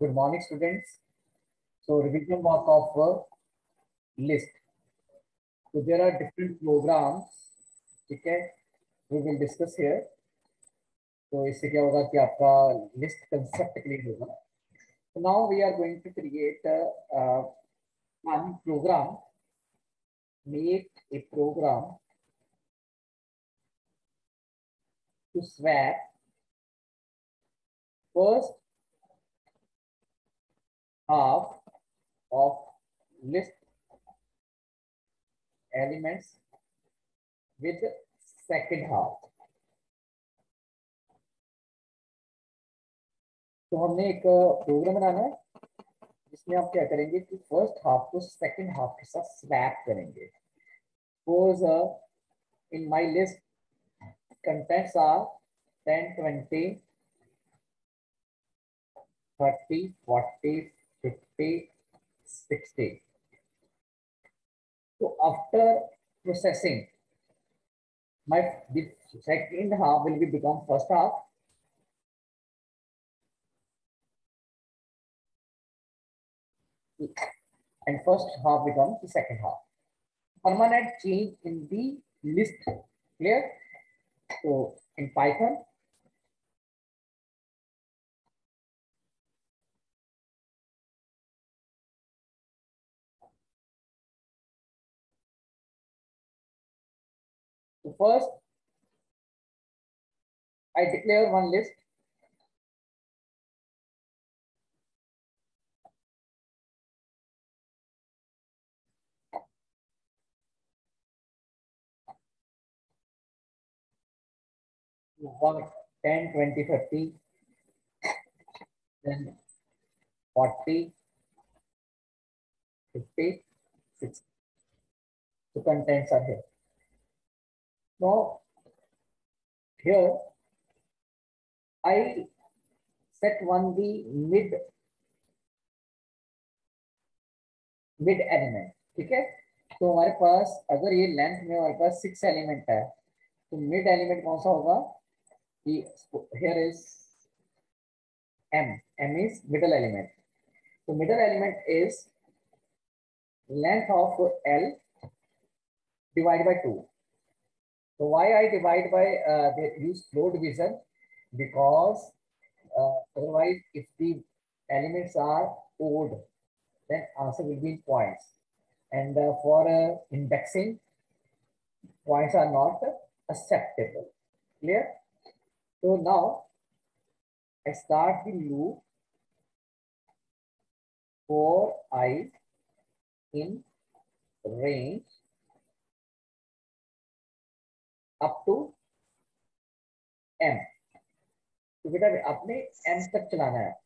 Good morning, students. So revision work of uh, list. So there are different programs. ठीक है we will discuss here. तो इससे क्या होगा कि आपका list concept क्लियर होगा. So now we are going to create a, a one program. Make a program to swap first half of list elements with second half. तो हमने एक प्रोग्राम बनाना है, जिसमें आप क्या करेंगे कि फ़र्स्ट हाफ़ को सेकंड हाफ़ के साथ स्वैप करेंगे suppose in my list contents are 10 20 30 40 50 60 so after processing my the second half will be become first half and first half becomes the second half. Permanent change in the list. Clear? So in Python, so first I declare one list. One 10 20 30 then 40 50 60 the contents are here now here i set one the mid mid element ठीक है तो हमारे पास अगर ये length में हमारे पास six element है तो मिड एलिमेंट कौन सा होगा here is m m is middle element so middle element is length of l divided by 2 so why i divide by uh, they use flow division because uh, otherwise if the elements are odd then answer will be in points. And uh, for uh, indexing points are not acceptable. Clear? So now I start the loop for i in range up to m तो बेटा, आपने M तक चलाना है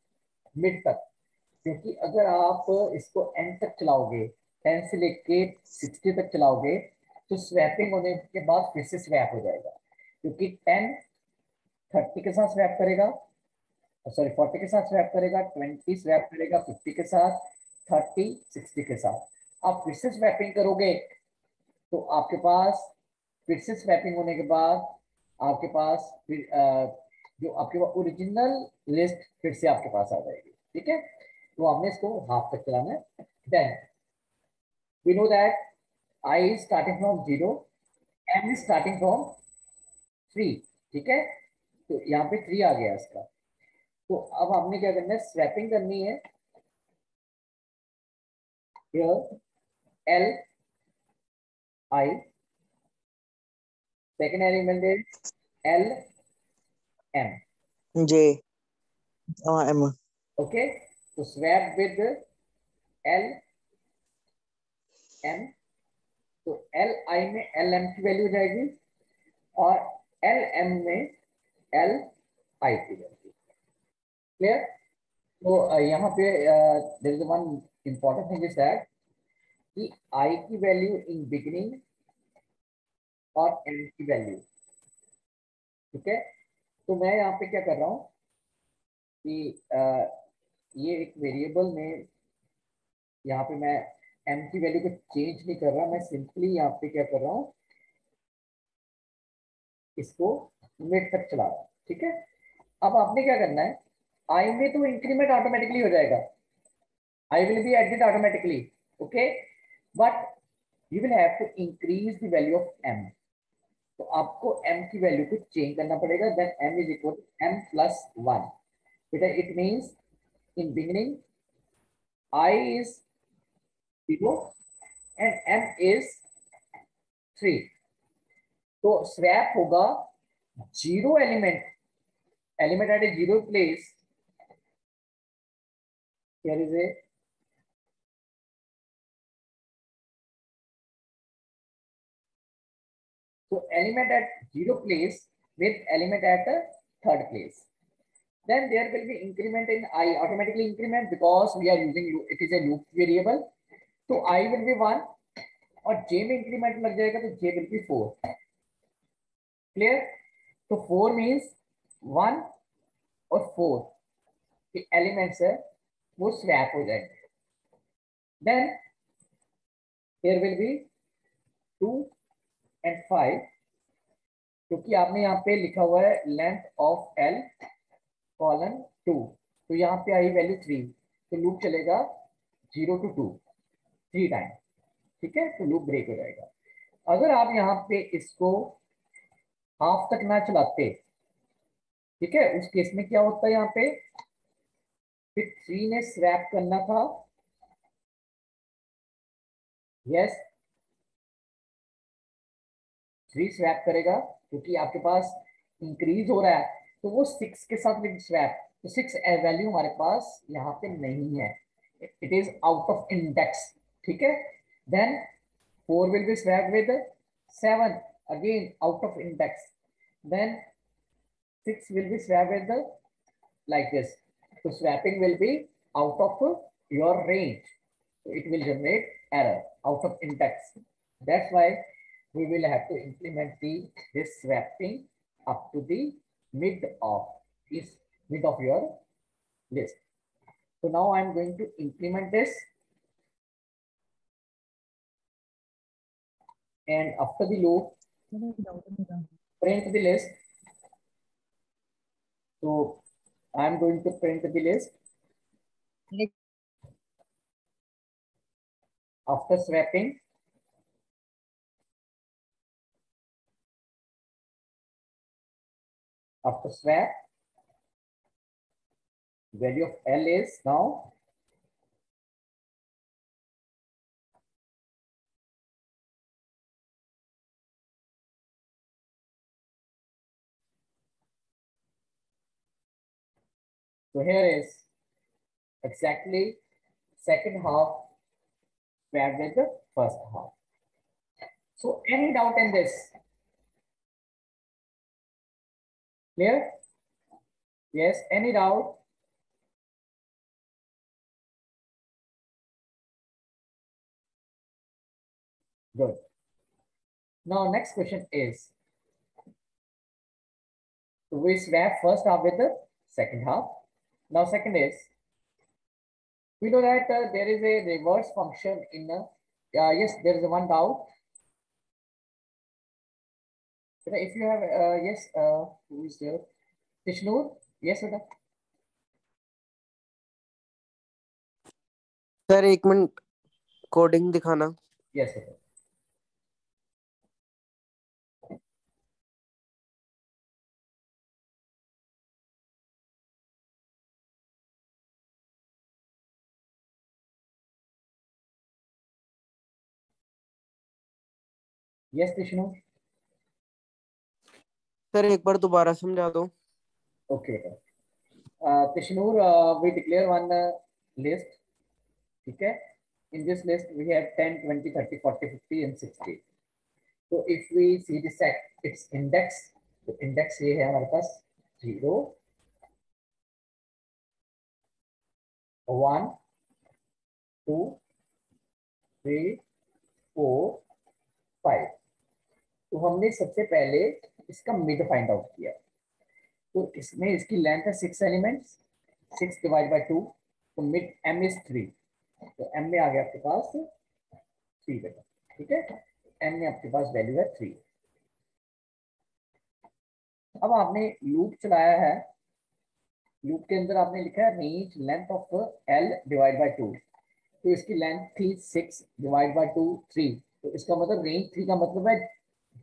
mid तक। क्योंकि अगर आप इसको n तक चलाओगे 10 से लेके 60 तक चलाओगे तो स्वैपिंग होने के बाद फिर से स्वैप हो जाएगा। क्योंकि 10 30 के साथ स्वैप करेगा सॉरी 40 के साथ स्वैप करेगा 20 स्वैप करेगा 50 के साथ 30 60 के साथ। आप फिर से स्वैपिंग करोगे तो आपके पास फिर से स्वैपिंग होने के बाद आपके पास फिर जो आपके पास ओरिजिनल लिस्ट फिर से आपके पास आ जाएगी, ठीक है? तो आपने इसको हाफ़ तक चलाना है। Then know that i is starting from zero m is starting from three ठीक है? तो यहाँ पे थ्री आ गया इसका। तो अब हमने क्या करना है? स्वैपिंग करनी है। L i second element is l m j m okay तो स्वैप विद एल एम तो एल आई में एल एम की वैल्यू जाएगी और एल एम में एल आई की वैल्यू क्लियर तो यहाँ पे there is one important thing is that कि आई की वैल्यू इन बिगिनिंग और एम की वैल्यू ठीक है तो मैं यहाँ पे क्या कर रहा हूँ कि ये एक वेरिएबल में यहाँ पे मैं एम की वैल्यू को चेंज नहीं कर रहा, मैं सिंपली यहाँ पे क्या कर रहा हूँ, इसको मिड तक चला रहा हूँ, ठीक है? अब आपने क्या करना है आई में तो इंक्रीमेंट ऑटोमेटिकली हो जाएगा। I will be edit automatically okay but you will have to increase the value of m तो आपको m की वैल्यू को चेंज करना पड़ेगा then m is equal to m plus one बेटा it means in beginning i is zero and m is three तो swap होगा zero element element at a zero place here is a so element at zero place with element at a third place then there will be increment in i automatically increment because we are using it is a loop variable so i will be one और j में increment लग जाएगा तो j will be four clear तो four means one और four के elements है वो स्वैप हो जाएँगे then here will be two and five क्योंकि आपने यहाँ पे लिखा हुआ है length of l colon two तो यहाँ पे आई वैल्यू थ्री तो लूप चलेगा zero to two three time ठीक है? तो लूप ब्रेक हो जाएगा। अगर आप यहाँ पे इसको हाफ़ तक ना चलाते, ठीक है? उस केस में क्या होता है यहाँ पे? फिर थ्री ने स्वैप करना था। यस थ्री स्वैप करेगा, क्योंकि आपके पास इंक्रीज हो रहा है तो वो सिक्स के साथ स्वैप तो सिक्स वैल्यू हमारे पास यहाँ पे नहीं है it is out of index ठीक है then four will be swap with seven again out of index then six will be swap with like this So swapping will be out of your range. It will generate error, out of index. That's why we will have to implement the this swapping up to the mid of is mid of your list. So now I'm going to implement this. And after the loop, print the list. So I'm going to print the list. After swapping, after swap, value of L is now So here is exactly second half paired with the first half. So any doubt in this? Clear? Yes, any doubt? Good. Now next question is, we swap first half with the second half. Now, second is, we know that uh, there is a reverse function in, uh, uh, yes, there is one doubt. If you have, uh, yes, uh, who is there? Tishnur, yes, sir. Sir एक minute coding दिखाना yes sir yes Krishnu sir, एक बार दोबारा समझा दो। Okay Krishnur we declare one list ठीक है? In this list, we have 10 20 30 40 50 and 60 so, if we see the set its index तो index ये है हमारे पास zero one two three four five तो हमने सबसे पहले इसका मिड फाइंड आउट किया। तो इसमें इसकी लेंथ है six elements six divide by two तो मिड एम इज़ थ्री तो एम में आ गया आपके पास थ्री बेटा, ठीक है? एम में आपके पास वैल्यू है थ्री अब आपने लूप चलाया है। लूप के अंदर आपने लिखा है range length of l divide by two तो इसकी लेंथ थी six divide by two three तो इसका मतलब रेंज थ्री का मतलब है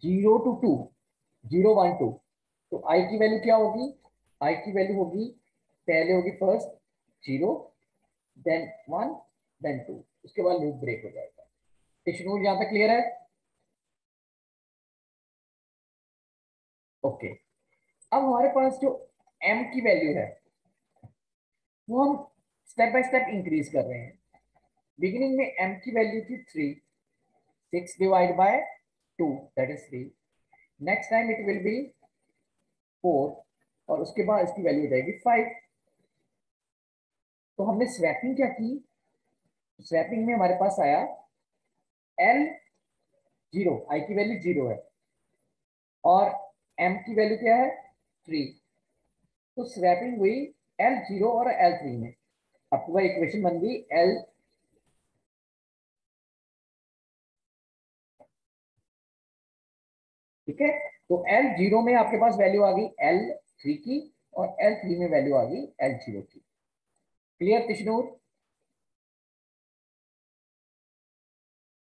zero to two, zero one two. तो आई की वैल्यू क्या होगी? आई की वैल्यू होगी, पहले होगी first zero then one then two उसके बाद लूप ब्रेक हो जाएगा। टिश्नूर यहाँ तक क्लियर है? ओके अब हमारे पास जो एम की वैल्यू है, वो हम स्टेप बाय स्टेप इंक्रीज कर रहे हैं। बिगिनिंग में एम की वैल्यू थी three six divide by two that is three next time it will be four और उसके बाद इसकी वैल्यू हो जाएगी फाइव तो हमने स्वैपिंग क्या की? स्वैपिंग में हमारे पास आया एल ज़ीरो आई की वैल्यू ज़ीरो है और एम की वैल्यू क्या है? थ्री तो स्वैपिंग हुई एल ज़ीरो और एल थ्री में। आपके पास इक्वेशन बन गई एल ठीक है? तो एल ज़ीरो में आपके पास वैल्यू आ गई एल थ्री की और एल थ्री में वैल्यू आ गई एल ज़ीरो की। क्लियर तिशनूर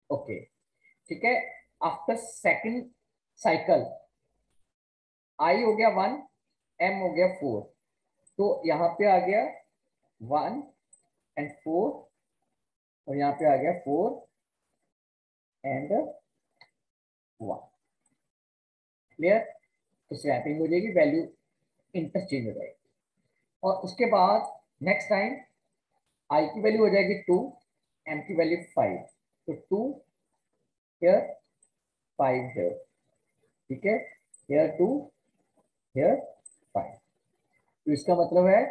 ओके ठीक है? आफ्टर सेकंड साइकिल आई हो गया वन एम हो गया फोर तो यहाँ पे आ गया वन एंड फोर और यहाँ पे आ गया फोर एंड वन क्लियर तो स्वैपिंग हो जाएगी वैल्यू इंटरचेंज हो जाएगी। और उसके बाद नेक्स्ट टाइम आई की वैल्यू हो जाएगी टू एम की वैल्यू फाइव तो टू here फाइव here ठीक है? Here टू here फाइव तो इसका मतलब है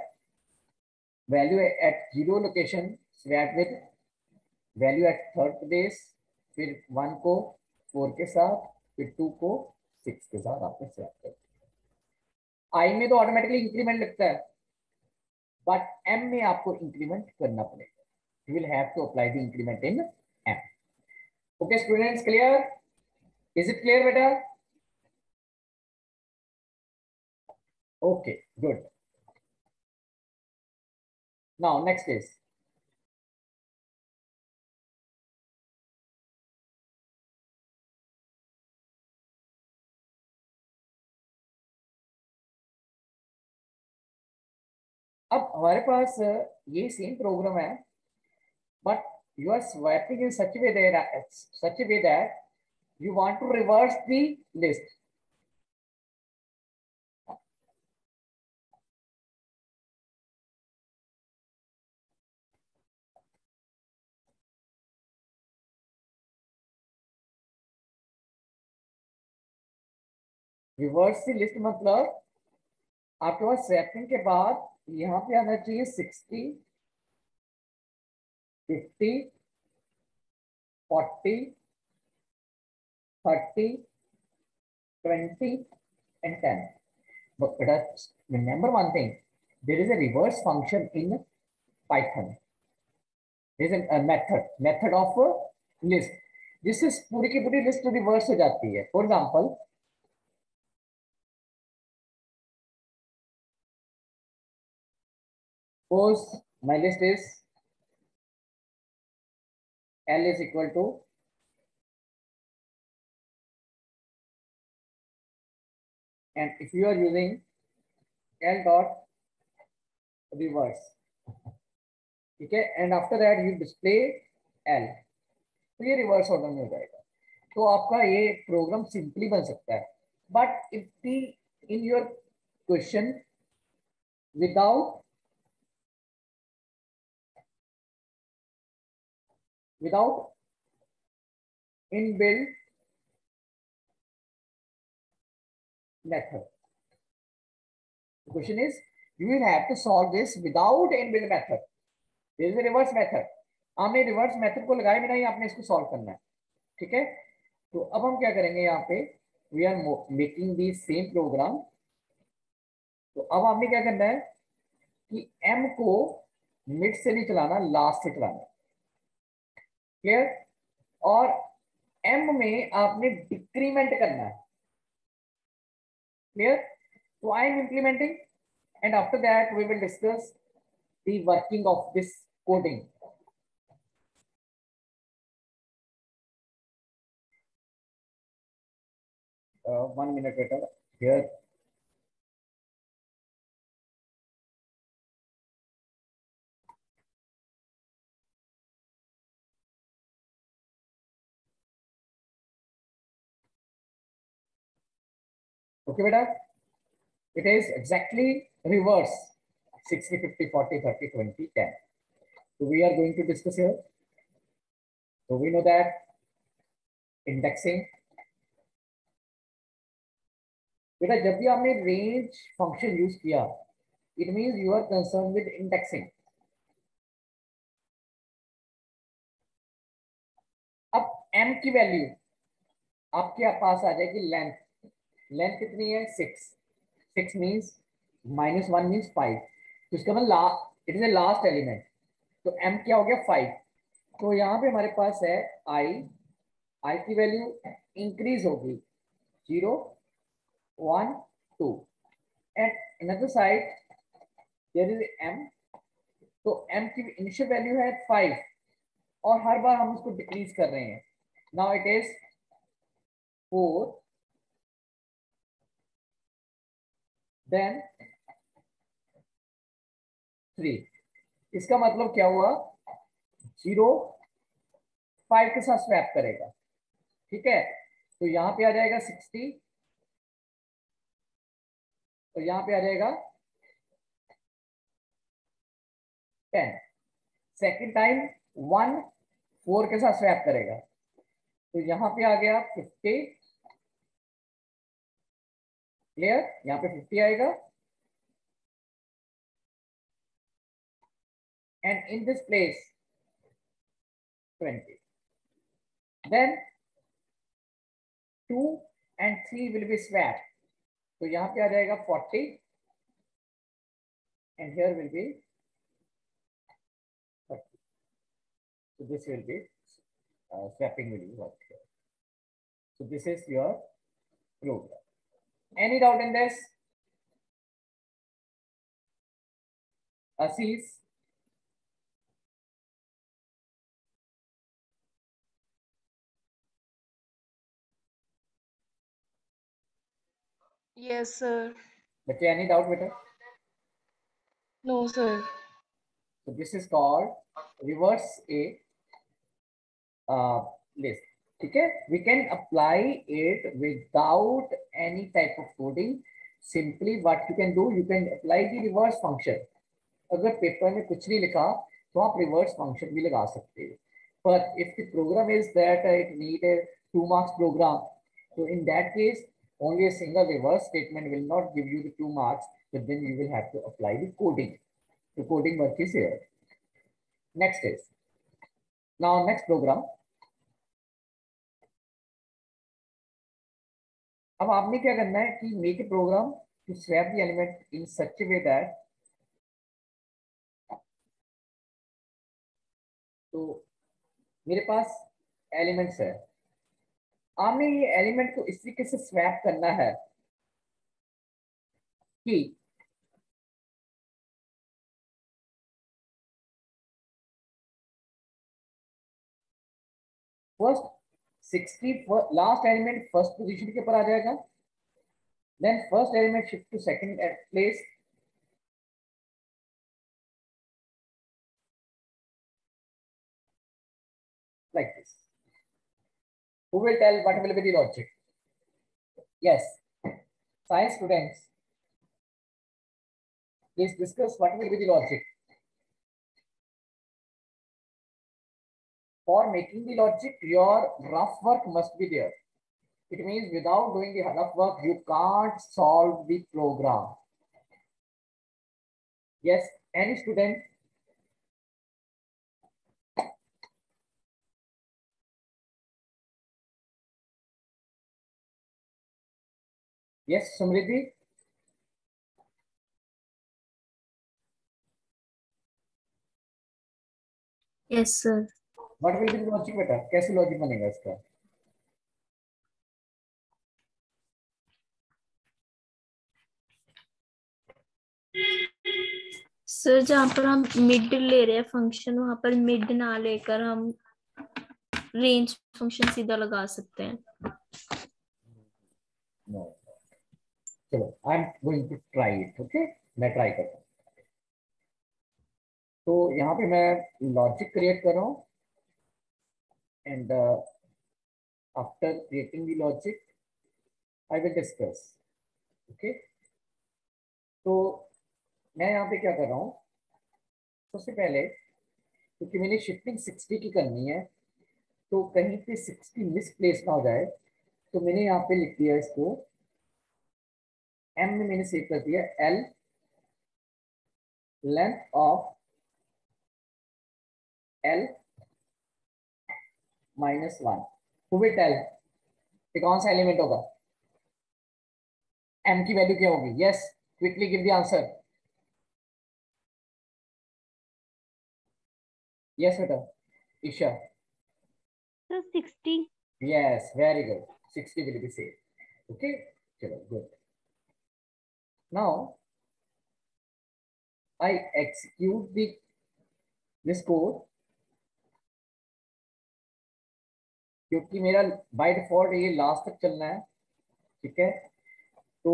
value at zero location swap with value at third place फिर वन को फोर के साथ, फिर टू को सिक्स के साथ आपने स्वैप कर आई में तो ऑटोमेटिकली इंक्रीमेंट लगता है बट एम में आपको इंक्रीमेंट करना पड़ेगा। You will have to apply the increment in m okay students, clear is it clear beta? Okay good Now, next is अब हमारे पास ये सेम प्रोग्राम है but you are swiping in such way such way that you want to reverse the list reverse the list मतलब आपके पास swapping के बाद यहाँ पे आना चाहिए sixty fifty forty thirty twenty and ten remember one thing there is a reverse function in Python method method of list जिससे पूरी की पूरी लिस्ट रिवर्स हो जाती है. For example suppose my list is L is equal to and if you are using L dot reverse ठीक है and after that you display L. तो ये रिवर्स ऑर्डर में हो जाएगा। तो आपका ये प्रोग्राम सिंपली बन सकता है। But if the in your question without without inbuilt method. The question is, you will have to solve this without inbuilt method. There is a reverse method. आपने रिवर्स मेथड को लगाए बिना ही आपने इसको solve करना है ठीक है तो अब हम क्या करेंगे यहाँ पे we are making the same program तो अब आपने क्या करना है कि एम को मिड से नहीं चलाना लास्ट से चलाना क्लियर और एम में आपने डिक्रीमेंट करना है। क्लियर तो I am implementing and after that we will discuss the working of this coding one minute better here Okay, beta. It is exactly reverse 60, 50, 40, 30, 20, 10. So we are going to discuss here. So we know that indexing. बेटा जब भी आपने range function use किया it means you are concern with indexing अब m की value आपके पास आ जाएगी लेंथ लेंथ कितनी है? Six six means minus one means five तो इसका मतलब last it is a last element तो एम क्या हो गया? फाइव तो यहाँ पे हमारे पास है आई आई की वैल्यू इंक्रीज होगी. Zero one two and another side there is m तो एम की इनिशियल वैल्यू है फाइव और हर बार हम उसको डिक्रीज कर रहे हैं. Now it is four then three इसका मतलब क्या हुआ? ज़ीरो फाइव के साथ स्वैप करेगा। ठीक है? तो यहाँ पे आ जाएगा सिक्सटी तो यहाँ पे आ जाएगा ten second time one four के साथ स्वैप करेगा। तो यहाँ पे आ गया फिफ्टी क्लियर यहाँ पे फिफ्टी आएगा। And in this place twenty then two and three will be swap तो यहाँ पे आ जाएगा forty and here will be so this will be uh, swapping will be worked here. So this is your program. Any doubt in this? Assis? Yes, sir. Okay, any doubt, beta? No, sir. So this is called reverse A uh, list. Okay, we can apply it without any type of coding. Simply what you can do, you can apply the reverse function. अगर paper में कुछ नहीं लिखा तो आप reverse function भी लगा सकते हैं but if the program is that uh, it need a two marks program so in that case only a single reverse statement will not give you the two marks but then you will have to apply the coding the coding work is here next is now next program अब आपने क्या करना है कि make a program to swap the element in such way that तो मेरे पास elements है। आपने ये एलिमेंट को इस तरीके से स्वैप करना है कि first sixty last element first position के ऊपर आ जाएगा then first element shift to second place like this who will tell what will be the logic yes science students please discuss what will be the logic for making the logic, your rough work must be there. It means without doing the rough work, you can't solve the program. Yes, any student? Yes, Samriddhi? Yes, sir. What will be logic बेटा कैसे logic बनेगा इसका? Sir जहाँ पर हम mid ले रहे हैं फ़ंक्शन वहाँ पर मिड ना लेकर हम रेंज फ़ंक्शन सीधा लगा सकते हैं। नो चलो I am going to try it okay मैं ट्राई करता हूँ। तो यहाँ पे मैं लॉजिक क्रिएट कर रहा हूँ। And after creating the logic I will discuss okay तो मैं यहाँ पे क्या कर रहा हूँ? सबसे पहले, क्योंकि मैंने शिफ्टिंग 60 की करनी है तो कहीं पे 60 मिसप्लेस ना हो जाए तो मैंने यहाँ पे लिख दिया इसको। एम में मैंने सेव कर दिया l length of l minus one to be tell ये कौन सा एलिमेंट होगा? एम की वैल्यू क्या होगी? Yes quickly give the answer yes बेटा। Isha sixty yes very good sixty will be safe okay चलो good now I execute this code क्योंकि मेरा बाय डिफ़ॉल्ट ये लास्ट तक चलना है, ठीक है? तो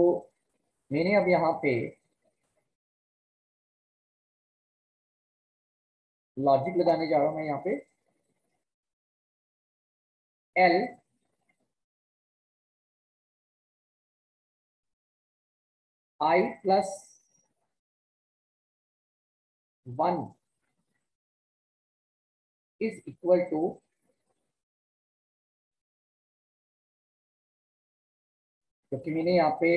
मैंने अब यहाँ पे लॉजिक लगाने जा रहा हूँ मैं यहाँ पे। L i plus one is equal to क्योंकि मैंने यहाँ पे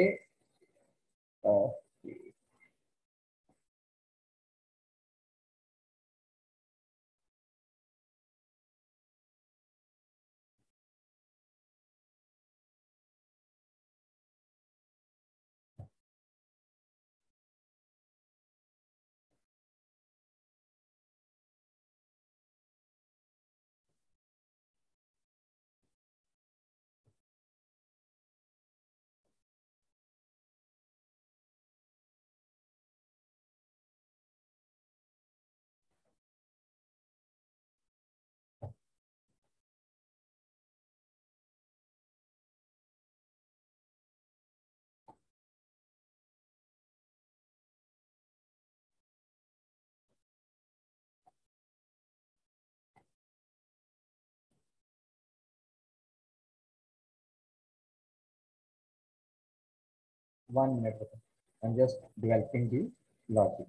one okay. I'm just developing the logic.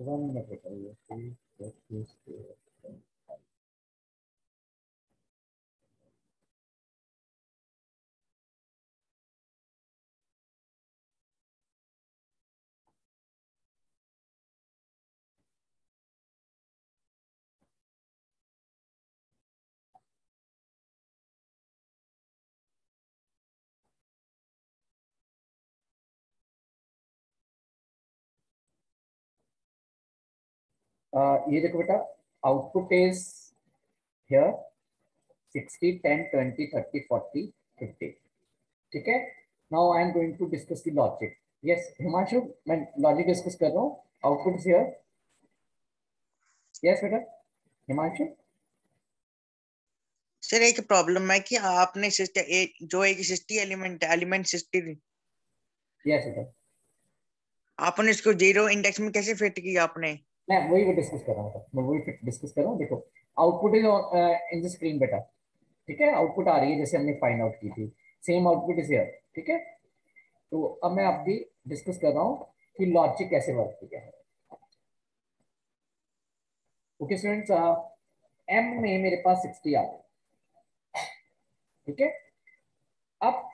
one of the ये देखो बेटा आउटपुट इज़ हियर 60 10 20 30 40 50 ठीक है? Now I am going to discuss the logic yes Himanshu मैं लॉजिक डिस्कस कर रहा हूँ. आउटपुट इज़ हियर यस बेटा? हिमांशु सर एक प्रॉब्लम है कि आपने सिस्टम जो एक sixty element element sixty yes बेटा। आपने इसको ज़ीरो इंडेक्स में कैसे फिट किया आपने? मैं वही वो डिस्कस कर रहा हूँ, मैं वही डिस्कस कर रहा हूँ। देखो output is in the screen बेटा ठीक है? आउटपुट आ रही है, जैसे हमने फाइंड आउट की थी। सेम आउटपुट इज़ ठीक है? तो अब मैं आपकी डिस्कस कर रहा हूँ कि लॉजिक कैसे वर्क किया है। ओके स्टूडेंट्स एम में मेरे पास सिक्सटी आ गई ठीक है? अब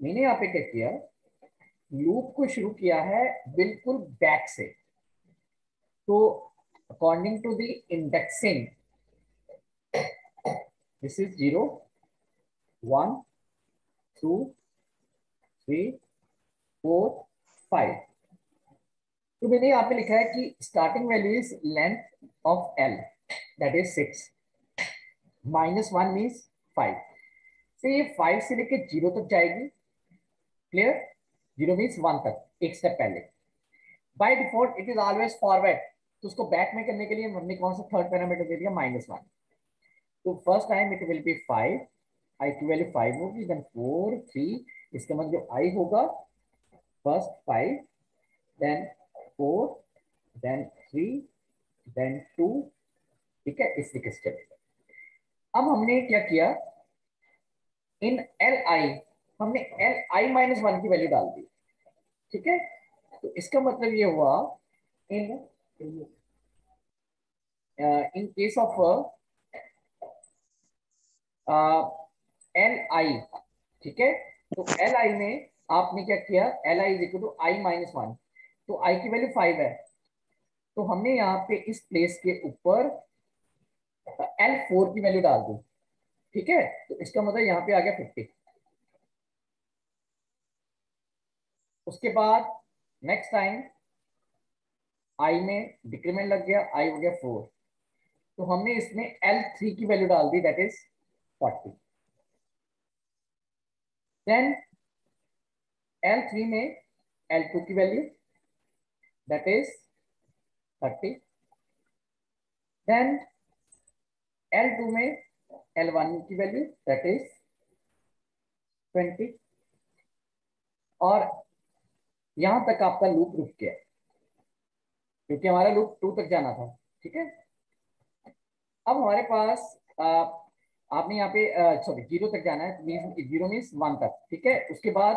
मैंने यहाँ पे क्या किया? लूप को शुरू किया है बिल्कुल बैक से। तो according to the indexing this is zero one two three four five तो मैंने यहाँ पे लिखा है कि starting value is length of l that is six minus one means five तो ये फाइव से लेके ज़ीरो तक जाएगी. क्लियर ज़ीरो मीन्स वन तक, एक स्टेप पहले. By default it is always forward तो उसको बैक में करने के लिए हमने कौन सा थर्ड पैरामीटर दे दिया? माइनस वन तो first time it will be five i की वैल्यू फाइव होगी देन फोर थ्री इसका मतलब जो आई होगा first five then four then three then two ठीक है? इस तरीके से अब हमने क्या किया? इन एल आई हमने एल आई माइनस वन की वैल्यू डाल दी। ठीक है? तो इसका मतलब ये हुआ, in in case of l i ठीक है? तो एल आई में आपने क्या किया? L i is equal to i minus one तो आई की वैल्यू फाइव है। तो हमने यहाँ पे इस प्लेस के ऊपर एल फोर की वैल्यू डाल दी। ठीक है? तो इसका मतलब यहाँ पे आ गया फिफ्टी उसके बाद नेक्स्ट टाइम आई में डिक्रीमेंट लग गया आई हो गया फोर तो हमने इसमें एल थ्री की वैल्यू डाल दी that is forty then l three में एल टू की value that is thirty then l two में एल वन की वैल्यू दैट इज़ ट्वेंटी और यहाँ तक आपका लूप रुक गया। क्योंकि हमारा लूप टू तक जाना था ठीक है? अब हमारे पास आ, आपने यहाँ पे सॉरी ज़ीरो तक जाना है ज़ीरो मीन्स वन तक ठीक है? उसके बाद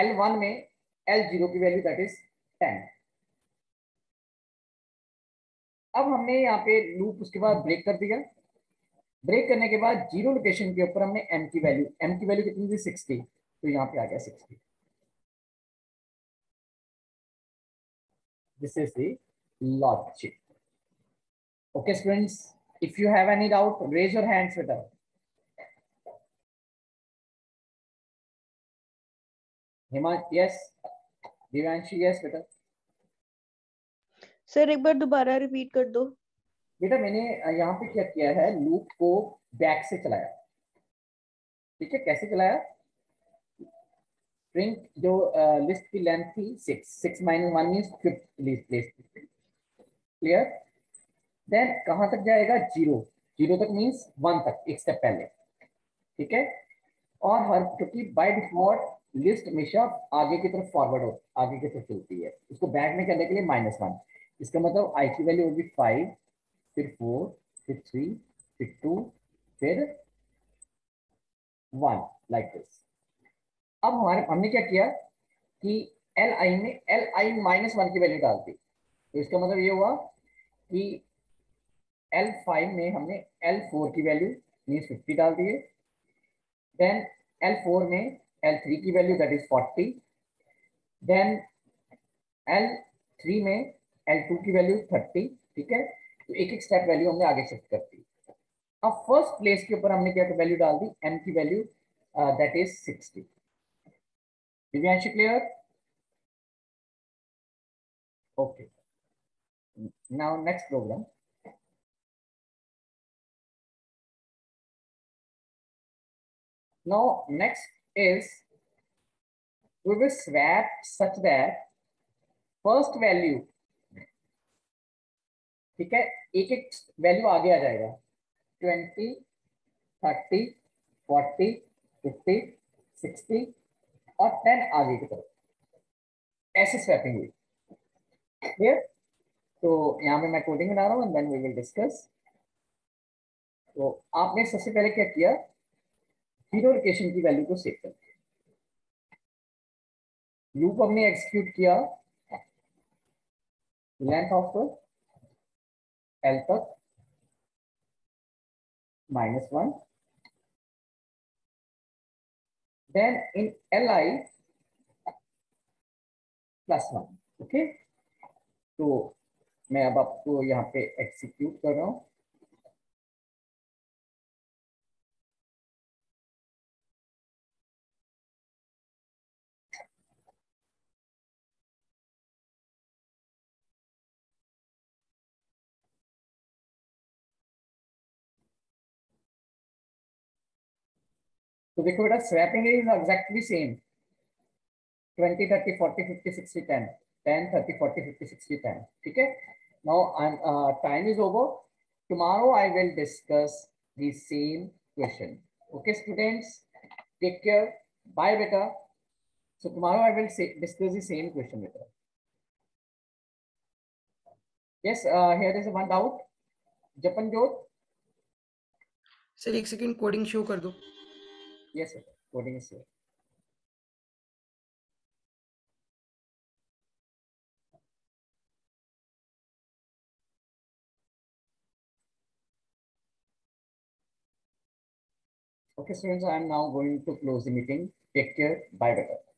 एल वन में एल ज़ीरो की वैल्यू दैट इज़ टेन अब हमने यहाँ पे लूप उसके बाद ब्रेक कर दिया। ब्रेक करने के बाद ज़ीरो लोकेशन के ऊपर हमने एम की वैल्यू एम की वैल्यू कितनी थी? सिक्सटी तो यहाँ पे आ गया sixty this is the logic okay students if you have any doubt raise your hands with us Hima, yes Divanshi, yes बेटा सर एक बार दोबारा रिपीट कर दो बेटा मैंने यहाँ पे क्या किया है लूप को बैक से चलाया ठीक है कैसे चलाया स्ट्रिंग जो लिस्ट की लेंथ थी six six minus one mean fifth place clear then कहाँ तक जाएगा? ज़ीरो ज़ीरो तक मीन्स वन तक, एक स्टेप पहले. ठीक है? और हर, क्योंकि बाय डिफ़ॉल्ट लिस्ट हमेशा आगे की तरफ़ फॉरवर्ड हो, आगे की तरफ़ चलती है. उसको बैक में करने के लिए माइनस वन इसका मतलब आई की वैल्यू होगी फाइव फिर फोर फिर थ्री फिर टू फिर वन लाइक दिस अब हमारे हमने क्या किया कि एल आई में एल आई माइनस वन की वैल्यू डाल दी। तो इसका मतलब ये हुआ कि एल फाइव में हमने एल फोर की वैल्यू मीन्स फिफ्टी डाल दिए। देन एल फोर में एल थ्री की value that is forty then l three में एल टू की वैल्यू थर्टी ठीक है? तो एक एक स्टेप वैल्यू हमने आगे शिफ्ट कर दी। अब फ़र्स्ट प्लेस के ऊपर हमने क्या वैल्यू डाल दी? एम की value that is sixty Divyansh clear okay now next program now next is we will swap such that first value ठीक है एक एक वैल्यू आगे आ जाएगा twenty thirty forty fifty sixty और टेन आगे की तरफ़। ऐसे स्वैपिंग हुई। क्लियर तो यहाँ पे मैं कोडिंग बना रहा हूँ and then we will discuss तो आपने सबसे पहले क्या किया? ज़ीरो लोकेशन की वैल्यू को सेव कर दिया। लूप हमने एग्जीक्यूट किया। लेंथ ऑफ़ एल तक। Minus one then in l plus one okay तो मैं अब आपको यहाँ पे एक्सिक्यूट कर रहा हूँ। तो देखो बेटा स्वैपिंग इज़ एग्जैक्टली सेम 20 30 40 50 60 10 10 30 40 50 60 ठीक है now time is over tomorrow I will discuss the question okay students take care bye बेटा so tomorrow I will discuss the same question बेटा yes here is one doubt Japan Jot sir एक second coding show कर दो. Yes sir coding is here Okay, students, I am now going to close the meeting. Take care. Bye, bye.